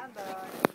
Да-да.